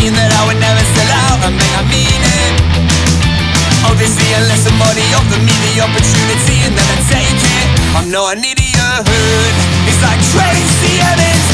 mean that I would never sell out, I mean, I mean it. Obviously, unless somebody offered me the opportunity and then I'd take it. I'm no an idiot, it's like Tracey Emin's